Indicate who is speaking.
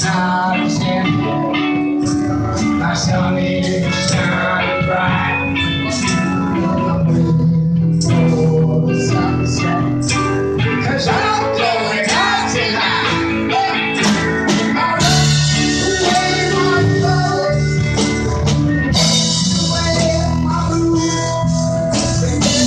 Speaker 1: time.